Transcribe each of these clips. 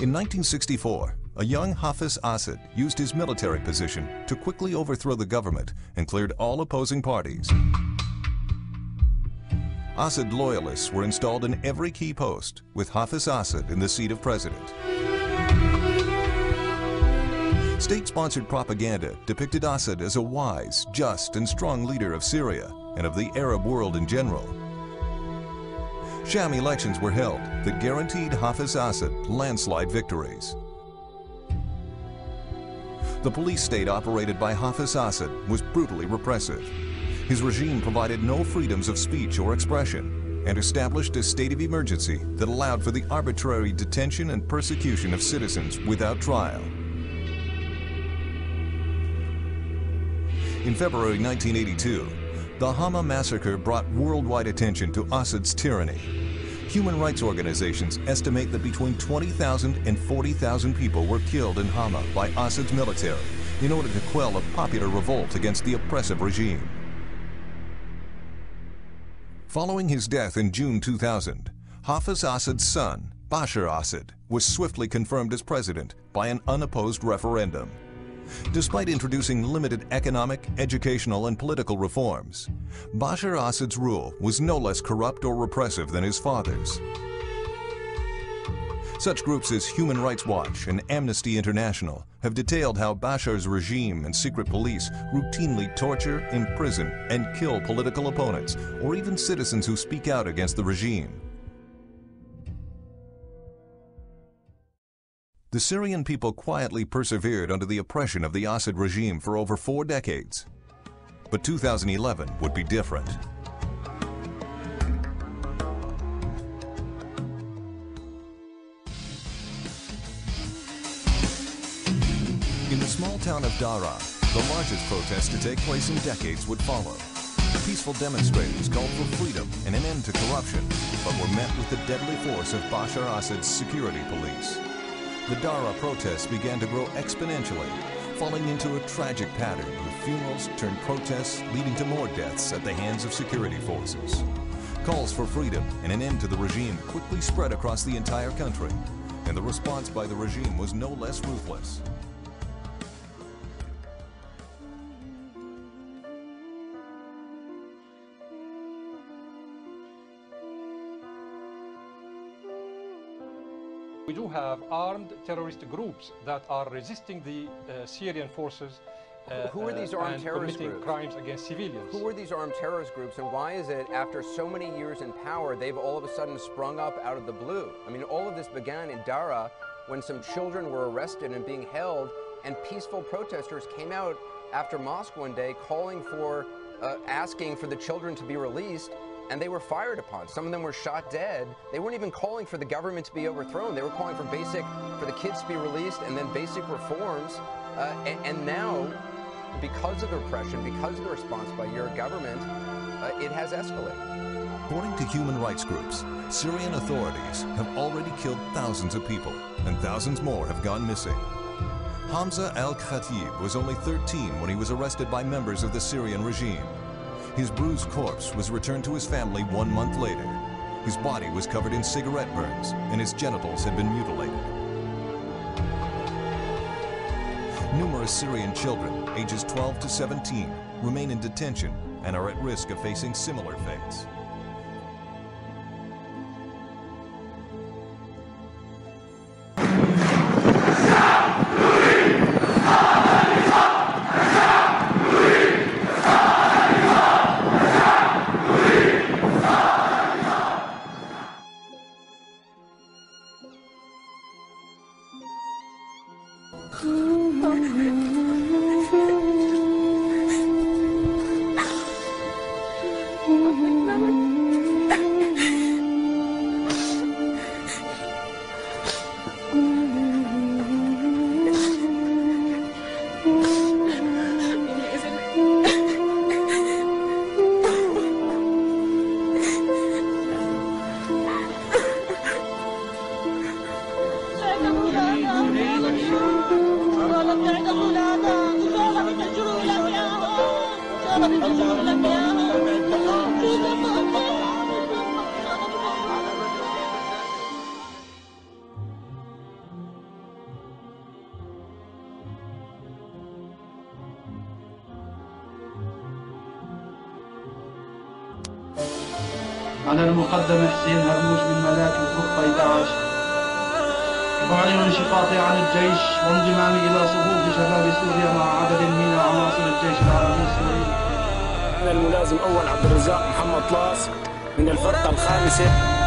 In 1964, a young Hafiz Assad used his military position to quickly overthrow the government and cleared all opposing parties. Assad loyalists were installed in every key post, with Hafiz Assad in the seat of president. State-sponsored propaganda depicted Assad as a wise, just, and strong leader of Syria and of the Arab world in general. Sham elections were held that guaranteed Hafiz Assad landslide victories. The police state operated by Hafiz Assad was brutally repressive. His regime provided no freedoms of speech or expression and established a state of emergency that allowed for the arbitrary detention and persecution of citizens without trial. In February 1982, the Hama massacre brought worldwide attention to Assad's tyranny. Human rights organizations estimate that between 20,000 and 40,000 people were killed in Hama by Assad's military in order to quell a popular revolt against the oppressive regime. Following his death in June 2000, Hafiz Assad's son, Bashar Assad, was swiftly confirmed as president by an unopposed referendum. Despite introducing limited economic, educational, and political reforms, Bashar Assad's rule was no less corrupt or repressive than his father's. Such groups as Human Rights Watch and Amnesty International have detailed how Bashar's regime and secret police routinely torture, imprison, and kill political opponents or even citizens who speak out against the regime. The Syrian people quietly persevered under the oppression of the Assad regime for over four decades. But 2011 would be different. In the small town of Dara, the largest protest to take place in decades would follow. Peaceful demonstrators called for freedom and an end to corruption, but were met with the deadly force of Bashar Assad's security police. The Dara protests began to grow exponentially, falling into a tragic pattern with funerals turned protests leading to more deaths at the hands of security forces. Calls for freedom and an end to the regime quickly spread across the entire country, and the response by the regime was no less ruthless. We do have armed terrorist groups that are resisting the uh, Syrian forces uh, Who are these uh, armed and terrorist committing groups? crimes against civilians. Who are these armed terrorist groups, and why is it, after so many years in power, they've all of a sudden sprung up out of the blue? I mean, all of this began in Dara when some children were arrested and being held, and peaceful protesters came out after mosque one day calling for, uh, asking for the children to be released, and they were fired upon. Some of them were shot dead. They weren't even calling for the government to be overthrown. They were calling for basic, for the kids to be released and then basic reforms. Uh, and, and now, because of the repression, because of the response by your government, uh, it has escalated. According to human rights groups, Syrian authorities have already killed thousands of people, and thousands more have gone missing. Hamza al-Khatib was only 13 when he was arrested by members of the Syrian regime. His bruised corpse was returned to his family one month later. His body was covered in cigarette burns, and his genitals had been mutilated. Numerous Syrian children, ages 12 to 17, remain in detention and are at risk of facing similar fates. Mm-hmm. على المقدم حسين هرموش من ملاك الفرقة 11 أعلن انشقاقي عن الجيش وانضمامي إلى صفوف شباب سوريا مع عدد من عناصر الجيش العربي السوري. أنا الملازم أول عبد الرزاق محمد طلاس من الفرقة الخامسة.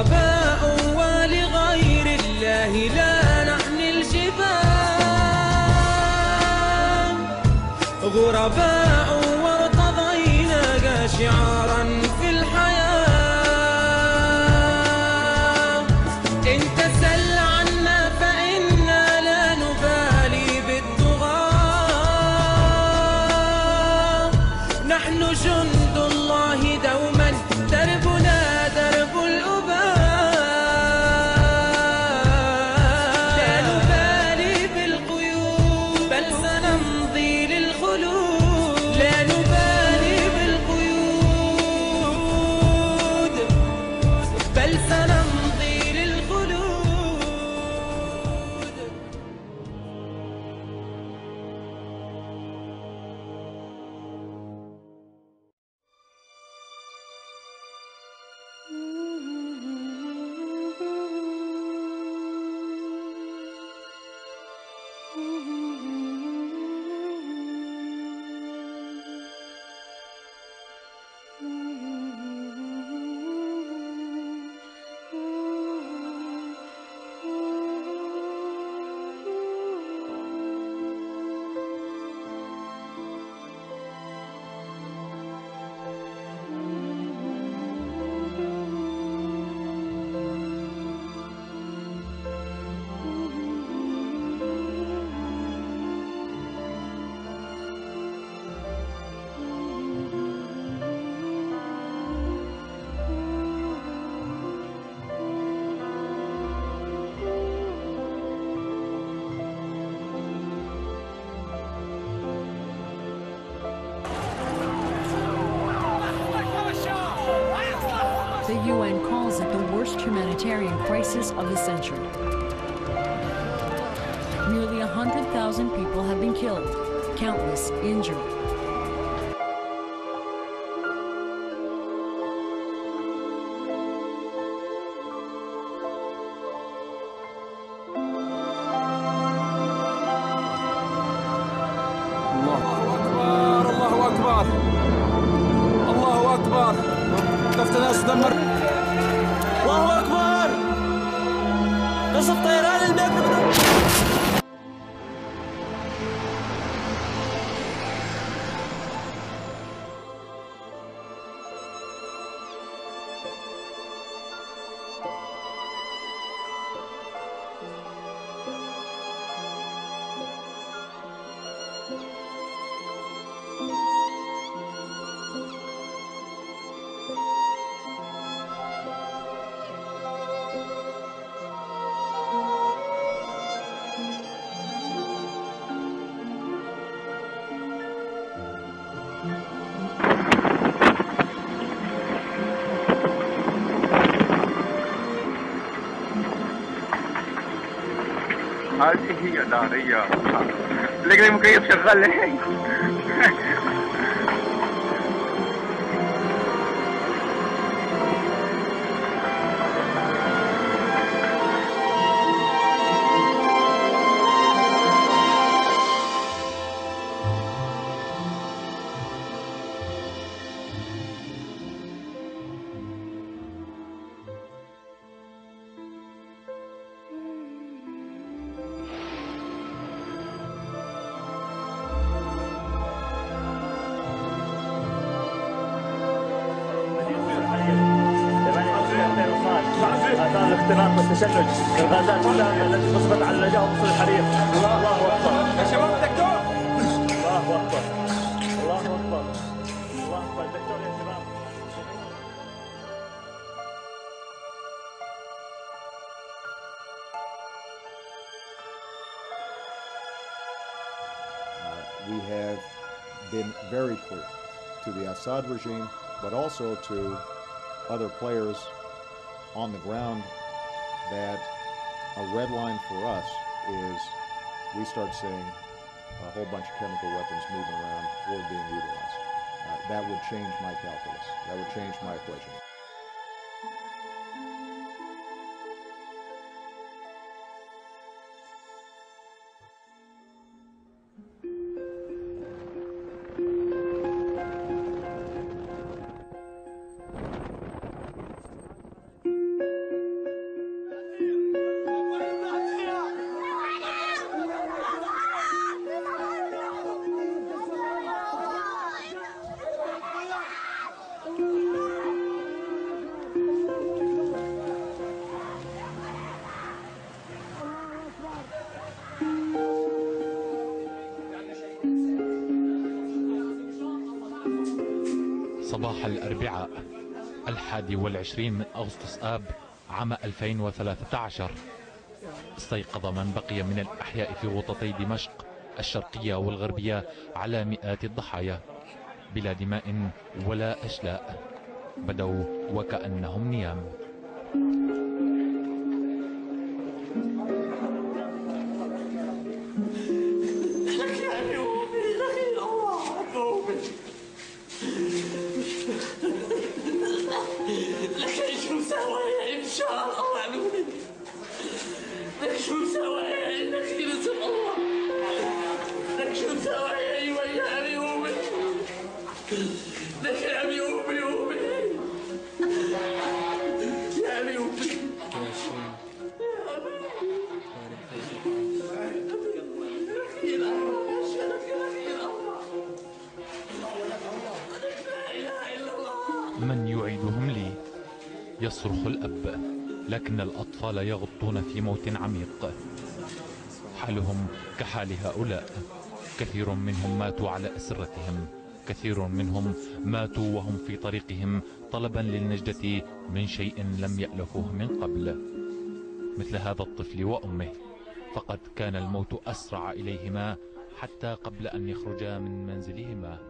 غباء ولغير الله لا نحن الجبال غرباء The UN calls it the worst humanitarian crisis of the century. Nearly 100,000 people have been killed, countless injured. आज ही याद आ रही है। लेकिन मुकैब शक्ल है। الاختراق والتشنج الغازات كلها التي نصبت على النجاه وصول الحريق الله اكبر يا شباب الدكتور الله اكبر الله اكبر الله اكبر دكتور يا شباب we have been very clear to the Assad regime but also to other players on the ground that a red line for us is we start seeing a whole bunch of chemical weapons moving around or being utilized. Uh, that would change my calculus. That would change my equation. صباح الأربعاء الحادي والعشرين من أغسطس آب عام 2013 استيقظ من بقي من الأحياء في غوطتي دمشق الشرقية والغربية على مئات الضحايا. بلا دماء ولا أشلاء بدوا وكأنهم نيام. من يعيدهم لي. يصرخ الأب لكن الأطفال يغطون في موت عميق. حالهم كحال هؤلاء. كثير منهم ماتوا على أسرتهم. كثير منهم ماتوا وهم في طريقهم طلبا للنجدة من شيء لم يألفوه من قبل. مثل هذا الطفل وأمه. فقد كان الموت أسرع إليهما حتى قبل أن يخرجا من منزلهما.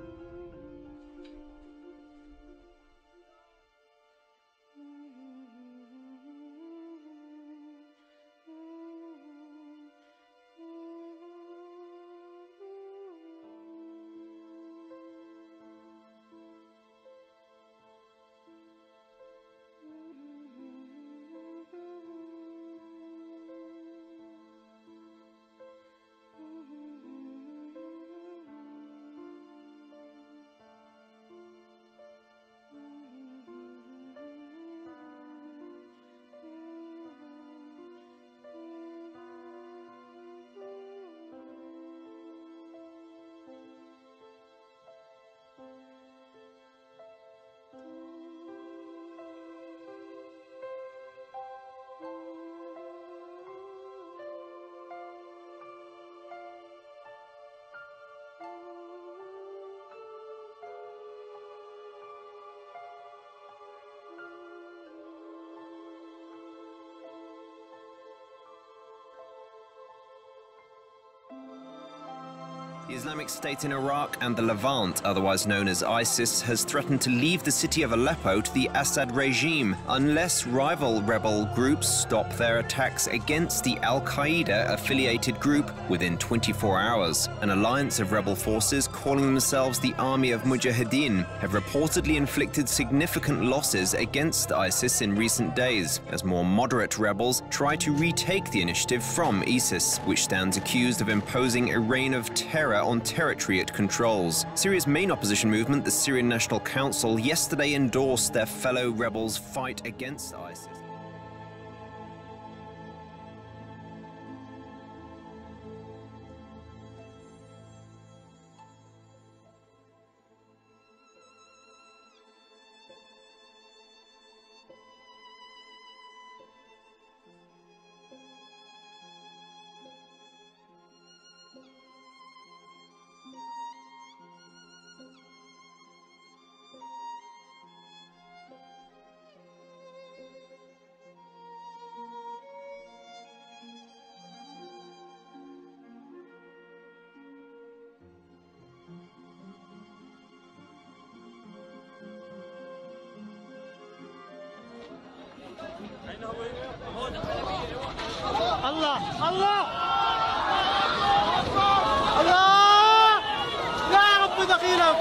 The Islamic State in Iraq and the Levant, otherwise known as ISIS, has threatened to leave the city of Aleppo to the Assad regime unless rival rebel groups stop their attacks against the Al Qaeda affiliated group within 24 hours. An alliance of rebel forces calling themselves the Army of Mujahideen have reportedly inflicted significant losses against ISIS in recent days as more moderate rebels try to retake the initiative from ISIS, which stands accused of imposing a reign of terror on territory it controls. Syria's main opposition movement, the Syrian National Council, yesterday endorsed their fellow rebels' fight against ISIS. الله الله! الله! يا رب دخيلك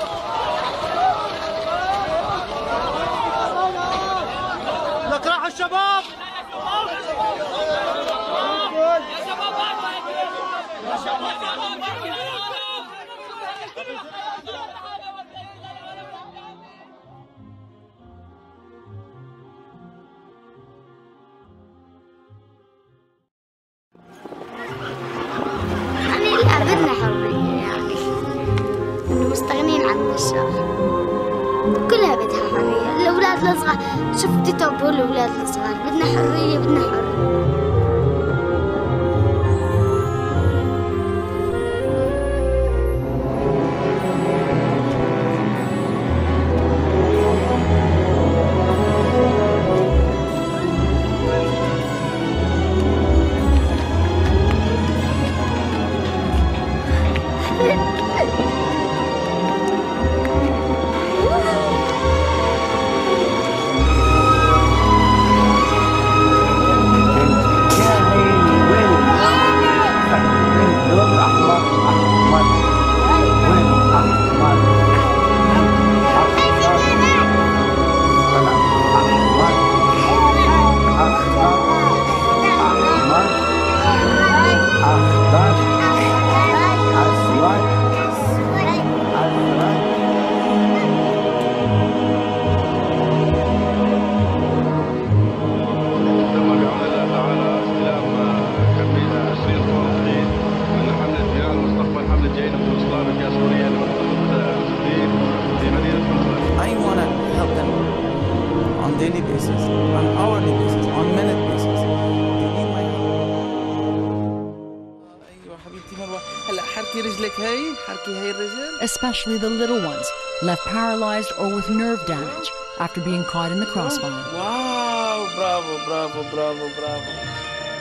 especially the little ones, left paralyzed or with nerve damage after being caught in the crossfire. Wow, bravo, bravo, bravo, bravo.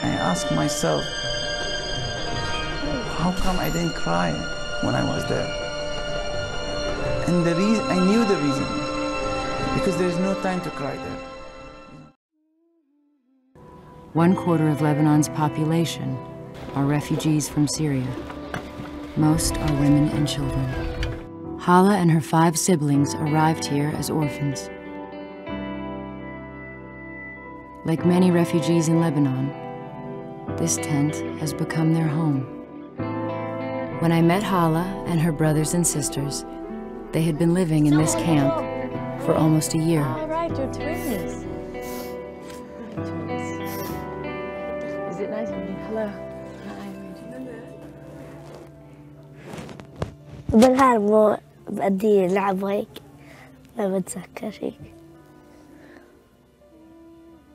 I ask myself, how come I didn't cry when I was there? And the reason, I knew the reason, because there is no time to cry there. One quarter of Lebanon's population are refugees from Syria. Most are women and children. Hala and her five siblings arrived here as orphans. Like many refugees in Lebanon, this tent has become their home. When I met Hala and her brothers and sisters, they had been living in this camp for almost a year. بالنهار مو بأدي لعب هيك. ما بتذكر هيك.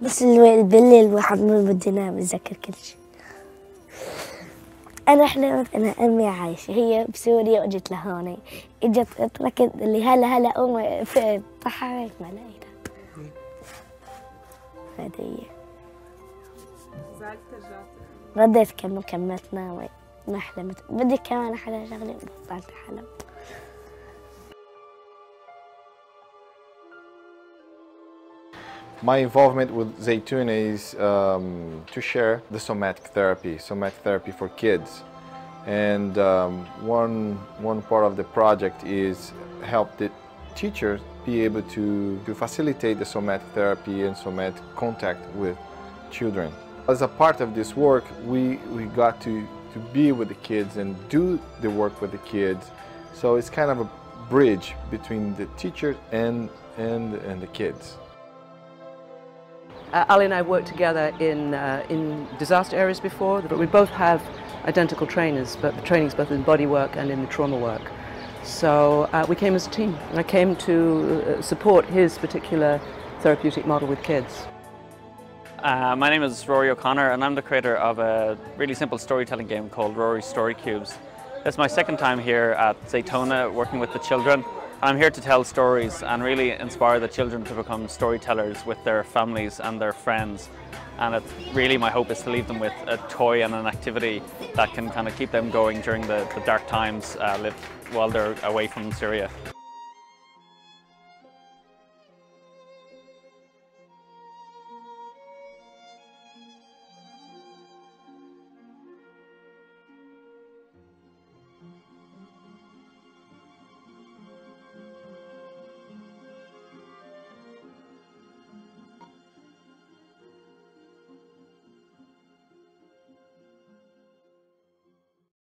بس بالليل الواحد مو بده ينام يتذكر كل شيء أنا حلمت أنا أمي عايشة هي بسوريا وأجت لهون. إجت تركت اللي هلا هلا أمي في طحنت ما لقيتها. هذه هي. رديت كم كملت نامي ما حلمت بدي كمان أحلى شغلة بطلت أحلم My involvement with Zaytun is um, to share the somatic therapy, somatic therapy for kids. And um, one, one part of the project is help the teachers be able to, to facilitate the somatic therapy and somatic contact with children. As a part of this work, we, we got to, to be with the kids and do the work with the kids. So it's kind of a bridge between the teacher and, and, and the kids. Uh, Ali and I worked together in, uh, in disaster areas before, but we both have identical trainers, but the training's both in body work and in the trauma work. So uh, we came as a team, and I came to uh, support his particular therapeutic model with kids. Uh, my name is Rory O'Connor and I'm the creator of a really simple storytelling game called Rory's Story Cubes. It's my second time here at Zaytona working with the children. I'm here to tell stories and really inspire the children to become storytellers with their families and their friends. And it's really my hope is to leave them with a toy and an activity that can kind of keep them going during the, the dark times uh, while they're away from Syria.